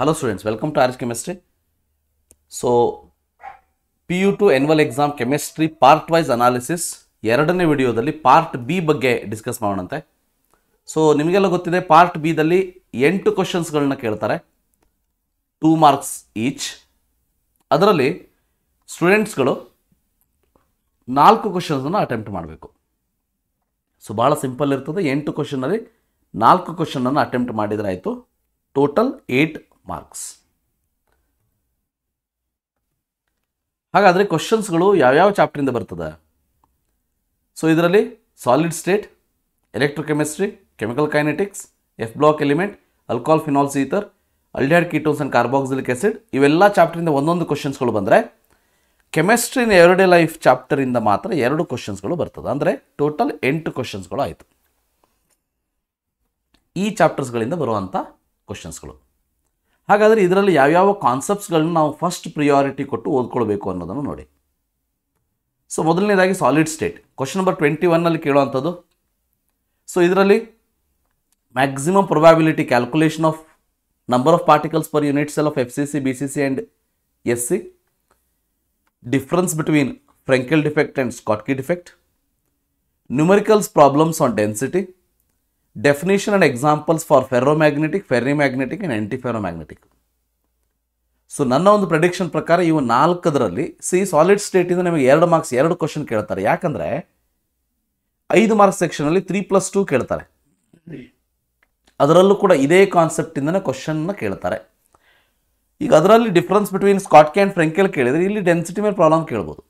Hello students, welcome to Irish Chemistry. So, PU2 annual exam chemistry part wise analysis ಎರಡನೇ ವಿಡಿಯೋದಲ್ಲಿ part B ಬಗ್ಗೆ discuss ಮಾಡೋಣಂತೆ. So ನಿಮಗೆಲ್ಲ ಗೊತ್ತಿದೆ ಪಾರ್ಟ್ ಬಿದಲ್ಲಿ ಎಂಟು ಕ್ವಶನ್ಸ್ಗಳನ್ನ ಕೇಳ್ತಾರೆ. ಟೂ ಮಾರ್ಕ್ಸ್ ಈಚ್ ಅದರಲ್ಲಿ ಸ್ಟೂಡೆಂಟ್ಸ್ಗಳು ನಾಲ್ಕು ಕ್ವಶನ್ಸನ್ನು ಅಟೆಂಪ್ಟ್ ಮಾಡಬೇಕು. ಸೊ ಭಾಳ ಸಿಂಪಲ್ ಇರ್ತದೆ. ಎಂಟು ಕ್ವಶನಲ್ಲಿ ನಾಲ್ಕು ಕ್ವಶನನ್ನು ಅಟೆಂಪ್ಟ್ ಮಾಡಿದರೆ ಆಯಿತು. Total eight marks. ಹಾಗಾದರೆ ಕ್ವಶನ್ಸ್ಗಳು ಯಾವ್ಯಾವ ಚಾಪ್ಟ್ರಿಂದ ಬರ್ತದೆ? ಸೊ ಇದರಲ್ಲಿ solid state electrochemistry chemical kinetics F block element alcohol phenols ether aldehyde ketones and carboxylic acid ಇವೆಲ್ಲ ಚಾಪ್ಟ್ರಿಂದ ಒಂದೊಂದು ಕ್ವಶನ್ಸ್ಗಳು ಬಂದರೆ ಕೆಮಿಸ್ಟ್ರಿನ ಎವ್ರಿಡೇ ಲೈಫ್ ಚಾಪ್ಟರಿಂದ ಮಾತ್ರ ಎರಡು ಕ್ವಶನ್ಸ್ಗಳು ಬರ್ತದೆ. ಅಂದರೆ ಟೋಟಲ್ ಎಂಟು ಕ್ವಶನ್ಸ್ಗಳು ಆಯಿತು. ಈ ಚಾಪ್ಟರ್ಸ್ಗಳಿಂದ ಬರುವಂಥ ಕ್ವಶನ್ಸ್ಗಳು ಹಾಗಾದರೆ ಇದರಲ್ಲಿ ಯಾವ್ಯಾವ ಕಾನ್ಸೆಪ್ಟ್ಸ್ಗಳನ್ನ ನಾವು ಫಸ್ಟ್ ಪ್ರಿಯಾರಿಟಿ ಕೊಟ್ಟು ಓದ್ಕೊಳ್ಬೇಕು ಅನ್ನೋದನ್ನು ನೋಡಿ. ಸೊ ಮೊದಲನೇದಾಗಿ solid state question number twenty ಒನ್ನಲ್ಲಿ ಕೇಳುವಂಥದ್ದು. ಸೊ ಇದರಲ್ಲಿ maximum probability calculation of number of particles per unit cell of F C C B C C and S C difference between Frenkel defect and Schottky defect numericals problems on density definition and examples for ferromagnetic ferrimagnetic and antiferromagnetic. So ನನ್ನ ಒಂದು prediction ಪ್ರಕಾರ ಇವು ನಾಲ್ಕದರಲ್ಲಿ C solid ಸ್ಟೇಟಿಂದ ನಿಮಗೆ ಎರಡು marks ಎರಡು question ಕೇಳ್ತಾರೆ. ಯಾಕಂದರೆ ಐದು ಮಾರ್ಕ್ಸ್ ಸೆಕ್ಷನಲ್ಲಿ ತ್ರೀ ಪ್ಲಸ್ ಟೂ ಕೇಳ್ತಾರೆ. ಅದರಲ್ಲೂ ಕೂಡ ಇದೇ ಕಾನ್ಸೆಪ್ಟಿಂದನೇ ಕ್ವಶನ್ನ ಕೇಳ್ತಾರೆ. ಈಗ ಅದರಲ್ಲಿ difference between Schottky and Frenkel ಕೇಳಿದರೆ ಇಲ್ಲಿ ಡೆನ್ಸಿಟಿ ಮೇಲೆ ಪ್ರಾಬ್ಲಮ್ ಕೇಳ್ಬೋದು.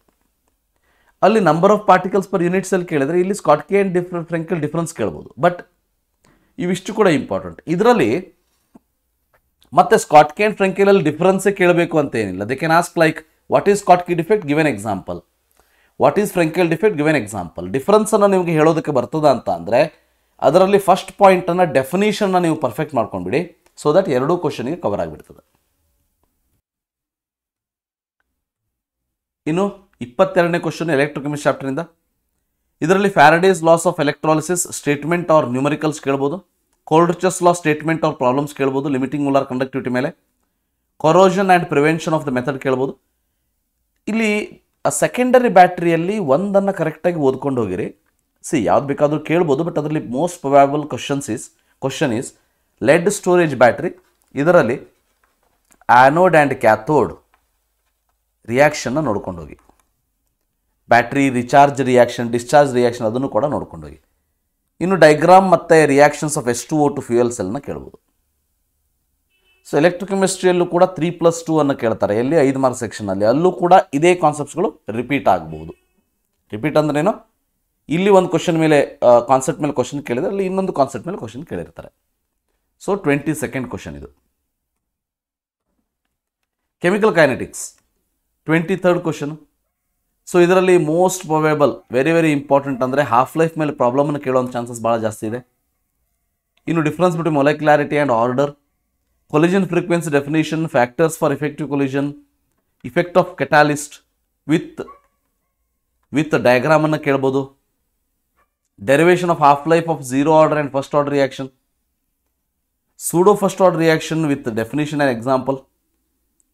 ಅಲ್ಲಿ ನಂಬರ್ ಆಫ್ ಪಾರ್ಟಿಕಲ್ಸ್ ಪರ್ ಯೂನಿಟ್ಸಲ್ಲಿ ಕೇಳಿದರೆ ಇಲ್ಲಿ Schottky and differ Frenkel difference ಕೇಳ್ಬೋದು. ಬಟ್ ಇವಿಷ್ಟು ಕೂಡ ಇಂಪಾರ್ಟೆಂಟ್ ಇದರಲ್ಲಿ ಮತ್ತೆ ಸ್ಕಾಟ್ಕೆ ಆ್ಯಂಡ್ ಫ್ರೆಂಕೆಲಲ್ಲಿ ಡಿಫ್ರೆನ್ಸೇ ಕೇಳಬೇಕು ಅಂತ ಏನಿಲ್ಲ. They can ask like what is Schottky defect given example what is Frenkel defect given example ಡಿಫ್ರೆನ್ಸನ್ನು ನಿಮಗೆ ಹೇಳೋದಕ್ಕೆ ಬರ್ತದ ಅಂತ ಅಂದರೆ, ಅದರಲ್ಲಿ ಫಸ್ಟ್ ಪಾಯಿಂಟನ್ನು ಡೆಫಿನೇಷನ್ನ ನೀವು ಪರ್ಫೆಕ್ಟ್ ಮಾಡ್ಕೊಂಡ್ಬಿಡಿ ಸೊ ದಟ್ ಎರಡೂ ಕ್ವಶನಿಗೆ ಕವರ್ ಆಗಿಬಿಡ್ತದೆ. ಇನ್ನು ಇಪ್ಪತ್ತೆರಡನೇ ಕ್ವಶನ್ ಚಾಪ್ಟರ್ ಚಾಪ್ಟರಿಂದ ಇದರಲ್ಲಿ Faraday's laws of electrolysis statement or numericals ಕೇಳ್ಬೋದು. Kohlrausch's law statement or problems ಕೇಳ್ಬೋದು ಲಿಮಿಟಿಂಗ್ ಉಲಾರ್ ಕಂಡಕ್ಟಿವಿಟಿ ಮೇಲೆ. Corrosion and prevention of the method ಕೇಳ್ಬೋದು. ಇಲ್ಲಿ ಸೆಕೆಂಡರಿ ಬ್ಯಾಟ್ರಿಯಲ್ಲಿ ಒಂದನ್ನು ಕರೆಕ್ಟಾಗಿ ಓದ್ಕೊಂಡು ಹೋಗಿರಿ. ಸಿ ಯಾವ್ದು ಬೇಕಾದರೂ ಕೇಳ್ಬೋದು ಬಟ್ ಅದರಲ್ಲಿ most probable questions is question is lead storage battery ಇದರಲ್ಲಿ ಆ್ಯನೋಡ್ ಆ್ಯಂಡ್ ಕ್ಯಾಥೋಡ್ ರಿಯಾಕ್ಷನ್ನ ನೋಡ್ಕೊಂಡು ಹೋಗಿ. Battery recharge reaction, discharge reaction ಅದನ್ನು ಕೂಡ ನೋಡ್ಕೊಂಡು ಹೋಗಿ ಇನ್ನು ಡೈಗ್ರಾಮ್ ಮತ್ತು reactions of S two O two fuel ಸೆಲ್ನ ಕೇಳ್ಬೋದು. ಸೊ ಎಲೆಕ್ಟ್ರೋಕೆಮಿಸ್ಟ್ರಿಯಲ್ಲೂ ಕೂಡ ತ್ರೀ ಪ್ಲಸ್ ಟೂ ಅನ್ನು ಕೇಳ್ತಾರೆ. ಎಲ್ಲಿ? ಐದು ಮಾರ್ಕ್ ಸೆಕ್ಷನಲ್ಲಿ ಅಲ್ಲೂ. ಕೂಡ ಇದೇ ಕಾನ್ಸೆಪ್ಟ್ಸ್ಗಳು ರಿಪೀಟ್ ಆಗಬಹುದು ರಿಪೀಟ್ ಅಂದ್ರೇನು ಇಲ್ಲಿ ಒಂದು ಕ್ವಶನ್ ಮೇಲೆ ಕಾನ್ಸೆಪ್ಟ್ ಮೇಲೆ ಕ್ವಶನ್ ಕೇಳಿದರೆ ಅಲ್ಲಿ ಇನ್ನೊಂದು ಕಾನ್ಸೆಪ್ಟ್ ಮೇಲೆ ಕ್ವಶನ್ ಕೇಳಿರ್ತಾರೆ. ಸೊ ಟ್ವೆಂಟಿ ಸೆಕೆಂಡ್ ಕ್ವಶನ್ ಇದು. Chemical kinetics twenty third question so ಇದರಲ್ಲಿ most probable very very important ಅಂದರೆ ಹಾಫ್ ಲೈಫ್ ಮೇಲೆ ಪ್ರಾಬ್ಲಮನ್ನು ಕೇಳೋಂಥ ಚಾನ್ಸಸ್ ಭಾಳ ಜಾಸ್ತಿ ಇದೆ. ಇನ್ನು difference between molecularity and order collision frequency definition factors for effective collision effect of catalyst with with ಡಯಾಗ್ರಾಮನ್ನು ಕೇಳ್ಬೋದು. Derivation of half life of zero order and first order reaction pseudo first order reaction with definition and example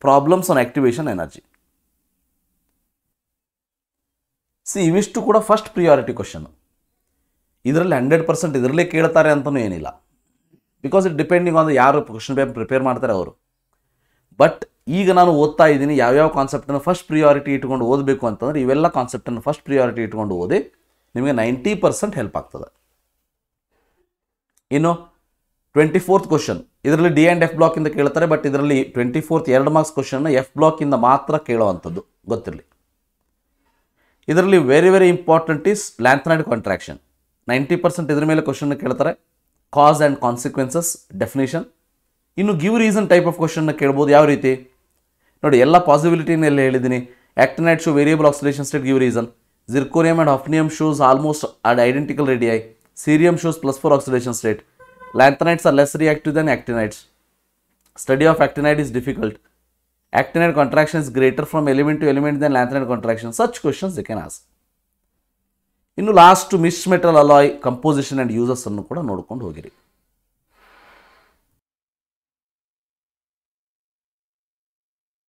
problems on activation energy C ಇವಿಷ್ಟು ಕೂಡ first priority question ಇದರಲ್ಲಿ hundred percent ಇದರಲ್ಲೇ ಕೇಳ್ತಾರೆ ಅಂತಲೂ ಏನಿಲ್ಲ. Because it depending on ಯಾರು question paper prepare ಮಾಡ್ತಾರೆ ಅವರು. ಬಟ್ ಈಗ ನಾನು ಓದ್ತಾ ಇದ್ದೀನಿ ಯಾವ್ಯಾವ ಕಾನ್ಸೆಪ್ಟನ್ನು ಫಸ್ಟ್ ಪ್ರಿಯಾರಿಟಿ ಇಟ್ಕೊಂಡು ಓದಬೇಕು ಅಂತಂದರೆ ಇವೆಲ್ಲ ಕಾನ್ಸೆಪ್ಟನ್ನು ಫಸ್ಟ್ ಪ್ರಿಯಾರಿಟಿ ಇಟ್ಕೊಂಡು ಓದಿ ನಿಮಗೆ ನೈಂಟಿ ಪರ್ಸೆಂಟ್ ಹೆಲ್ಪ್ ಆಗ್ತದೆ. ಇನ್ನು ಟ್ವೆಂಟಿ ಫೋರ್ತ್ ಕ್ವಶನ್ ಇದರಲ್ಲಿ ಡಿ ಆ್ಯಂಡ್ ಎಫ್ ಬ್ಲಾಕಿಂದ ಕೇಳ್ತಾರೆ ಬಟ್ ಇದರಲ್ಲಿ ಟ್ವೆಂಟಿ ಫೋರ್ತ್ ಎರಡು ಮಾರ್ಕ್ಸ್ ಕ್ವಶನ್ನ ಎಫ್ ಬ್ಲಾಕಿಂದ ಮಾತ್ರ ಕೇಳೋವಂಥದ್ದು ಗೊತ್ತಿರಲಿ. ಇದರಲ್ಲಿ very very important is lanthanide contraction ninety percent ಇದ್ರ ಮೇಲೆ ಕ್ವಶನ್ನ ಕೇಳ್ತಾರೆ. ಕಾಸ್ ಆ್ಯಂಡ್ ಕಾನ್ಸಿಕ್ವೆನ್ಸಸ್ ಡೆಫಿನೇಷನ್ ಇನ್ನು ಗಿವ್ ರೀಸನ್ ಟೈಪ್ ಆಫ್ ಕ್ವಶನ್ನ ಕೇಳ್ಬೋದು ಯಾವ ರೀತಿ? ನೋಡಿ, ಎಲ್ಲ ಪಾಸಿಬಿಲಿಟಿನಲ್ಲಿ ಹೇಳಿದ್ದೀನಿ? Actinide show variable oxidation state give reason zirconium and hafnium shows almost add identical radii cerium shows plus four oxidation state lanthanides are less reactive than actinides study of actinide is difficult. Actinide contraction is greater from element to element than lanthanide contraction. Such questions they can ask. ಇನ್ನು last misch metal alloy composition and uses ಅನ್ನು ಕೂಡ ನೋಡ್ಕೊಂಡು ಹೋಗಿರಿ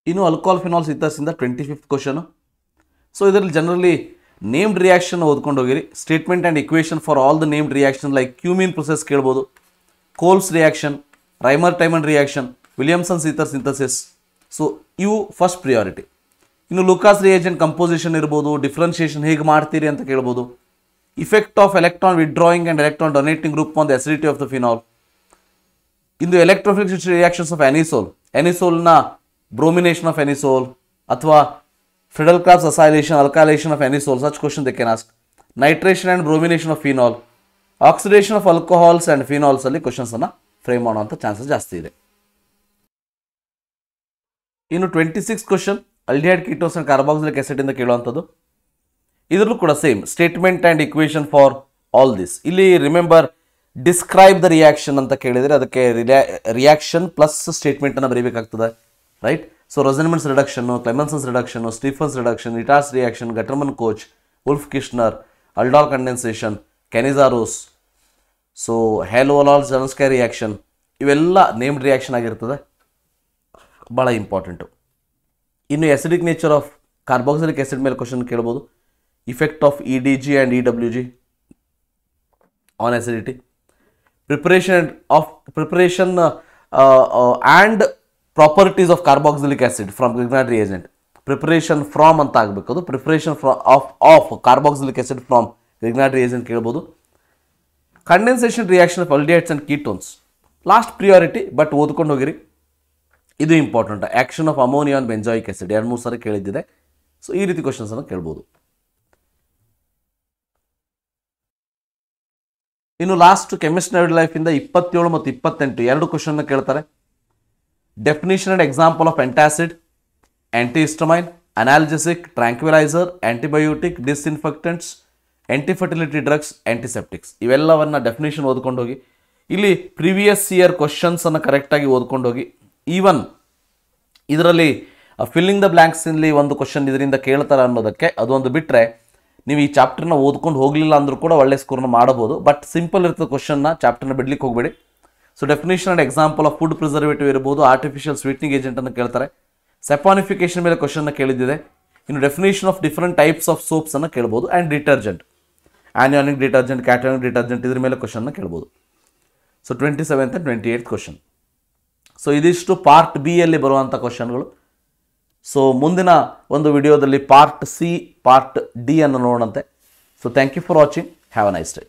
ಇನ್ನು alcohol phenols ಇತರ್ಸಿಂದ twenty fifth question so ಇದರಲ್ಲಿ generally named reaction ಓದ್ಕೊಂಡು ಹೋಗಿರಿ statement and equation for all the named reaction like cumene process ಕೇಳ್ಬೋದು Kolbe's reaction Reimer Tiemann reaction Williamson ether synthesis so ಇವು ಫಸ್ಟ್ ಪ್ರಿಯಾರಿಟಿ ಇನ್ನು Lucas reagent composition ಇರ್ಬೋದು differentiation ಹೇಗೆ ಮಾಡ್ತೀರಿ ಅಂತ ಕೇಳ್ಬೋದು. Effect of electron withdrawing and electron donating group on the acidity of the phenol into electrophilic reactions of anisole ಎನಿಸೋಲ್ನ bromination of anisole ಅಥವಾ Friedel Crafts acylation alkylation of anisole such question they can ask nitration and bromination of phenol oxidation of alcohols and phenols ಅಲ್ಲಿ questions ಅನ್ನ frame ಮಾಡುವಂಥ chances ಜಾಸ್ತಿ ಇದೆ. ಇನ್ನು twenty six question aldehyde ketones and carboxylic acid ಇಂದ ಕೇಳುವಂಥದ್ದು. ಇದರಲ್ಲೂ ಕೂಡ same statement and equation for all this ಇಲ್ಲಿ ರಿಮೆಂಬರ್ ಡಿಸ್ಕ್ರೈಬ್ ದ ರಿಯಾಕ್ಷನ್ ಅಂತ ಕೇಳಿದರೆ ಅದಕ್ಕೆ ರಿಯಾಕ್ಷನ್ ಪ್ಲಸ್ ಸ್ಟೇಟ್ಮೆಂಟನ್ನು ಬರೀಬೇಕಾಗ್ತದೆ right so Rosenmund's reduction Clemmensen's reduction Stephen's reduction Etard's reaction Gattermann Koch Wolff Kishner aldol condensation Cannizzaro's so ಹ್ಯಾಲೋಲಾಲ್ ಜನಸ್ಕೈ reaction ಇವೆಲ್ಲ named reaction ಆಗಿರ್ತದೆ. ಭಾಳ important. ಇನ್ನು acidic nature of carboxylic acid ಮೇಲೆ question ಕೇಳ್ಬೋದು. Effect of E D G and E W G on acidity. Preparation of preparation uh, uh, uh, and properties of carboxylic acid from Grignard reagent. Preparation from ಅಂತ ಆಗಬೇಕು ಅದು. Preparation ಫ್ರಾ of of carboxylic acid from Grignard reagent ಕೇಳ್ಬೋದು. Condensation reaction of aldehydes and ketones last priority but ಓದ್ಕೊಂಡು ಹೋಗಿರಿ. ಇದು important action of ammonia on benzoic acid ಎರಡು, ಮೂರು ಸಾರಿ ಕೇಳಿದ್ದಿದೆ. So ಈ ರೀತಿ ಕ್ವಶನ್ಸನ್ನು ಕೇಳ್ಬೋದು. ಇನ್ನು ಲಾಸ್ಟ್ ಕೆಮಿಸ್ಟ್ರಿ ಲೈಫಿಂದ ಇಪ್ಪತ್ತೇಳು ಮತ್ತು ಇಪ್ಪತ್ತೆಂಟು ಎರಡು ಕ್ವಶನ್ನ ಕೇಳ್ತಾರೆ. Definition and example of antacid antihistamine analgesic tranquilizer antibiotic disinfectants antifertility drugs antiseptics ಇವೆಲ್ಲವನ್ನ ಡೆಫಿನೇಷನ್ ಓದ್ಕೊಂಡು ಹೋಗಿ ಇಲ್ಲಿ ಪ್ರಿವಿಯಸ್ ಇಯರ್ ಕ್ವಶನ್ಸನ್ನು ಕರೆಕ್ಟಾಗಿ ಓದ್ಕೊಂಡು ಹೋಗಿ ಈವನ್ ಇದರಲ್ಲಿ ಫಿಲ್ಲಿಂಗ್ ದ ಬ್ಲ್ಯಾಂಕ್ಸಲ್ಲಿ ಒಂದು ಕ್ವಶನ್ ಇದರಿಂದ ಕೇಳ್ತಾರೆ ಅನ್ನೋದಕ್ಕೆ ಅದೊಂದು ಬಿಟ್ಟರೆ ನೀವು ಈ ಚಾಪ್ಟರ್ನ ಓದ್ಕೊಂಡು ಹೋಗಲಿಲ್ಲ ಅಂದರೂ ಕೂಡ ಒಳ್ಳೆ ಸ್ಕೋರ್ನ ಮಾಡಬಹುದು. ಬಟ್ ಸಿಂಪಲ್ ಇರ್ತದೆ ಕ್ವಶನ್ನ ಚಾಪ್ಟರ್ನ ಬಿಡ್ಲಿಕ್ಕೆ ಹೋಗಬೇಡಿ. So definition and example of food preservative ಇರ್ಬೋದು ಆರ್ಟಿಫಿಷಿಯಲ್ ಸ್ವೀಟ್ನಿಂಗ್ ಏಜೆಂಟ್ ಅನ್ನು ಕೇಳ್ತಾರೆ. ಸೆಪಾನಿಫಿಕೇಷನ್ ಮೇಲೆ ಕ್ವಶನ್ನ ಕೇಳಿದ್ದಿದೆ. ಇನ್ನು definition of different types of soaps ಅನ್ನು ಕೇಳ್ಬೋದು. And detergent anionic detergent cationic detergent ಇದ್ರ ಮೇಲೆ ಕ್ವಶನ್ನ ಕೇಳ್ಬೋದು. So twenty seventh and twenty eighth question so ಇದಿಷ್ಟು ಪಾರ್ಟ್ ಬಿ ಯಲ್ಲಿ ಬರುವಂಥ ಕ್ವಶನ್ಗಳು ಸೊ ಮುಂದಿನ ಒಂದು ವಿಡಿಯೋದಲ್ಲಿ ಪಾರ್ಟ್ ಸಿ ಪಾರ್ಟ್ ಡಿ ಅನ್ನು ನೋಡೋಣಂತೆ. So thank you for watching have a nice day